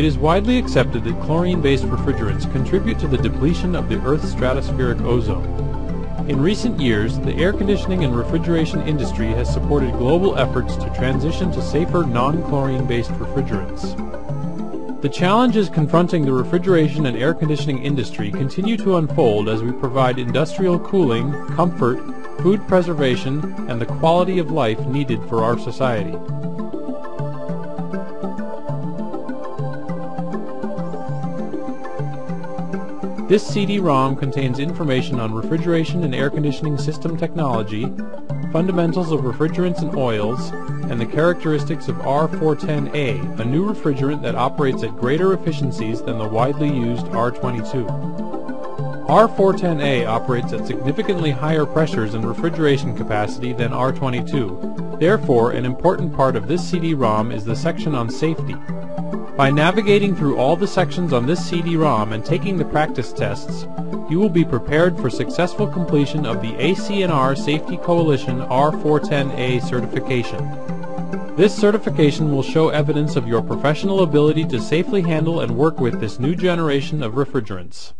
It is widely accepted that chlorine-based refrigerants contribute to the depletion of the Earth's stratospheric ozone. In recent years, the air conditioning and refrigeration industry has supported global efforts to transition to safer non-chlorine-based refrigerants. The challenges confronting the refrigeration and air conditioning industry continue to unfold as we provide industrial cooling, comfort, food preservation, and the quality of life needed for our society. This CD-ROM contains information on refrigeration and air conditioning system technology, fundamentals of refrigerants and oils, and the characteristics of R410A, a new refrigerant that operates at greater efficiencies than the widely used R22. R410A operates at significantly higher pressures and refrigeration capacity than R22. Therefore, an important part of this CD-ROM is the section on safety. By navigating through all the sections on this CD-ROM and taking the practice tests, you will be prepared for successful completion of the AC&R Safety Coalition R410A certification. This certification will show evidence of your professional ability to safely handle and work with this new generation of refrigerants.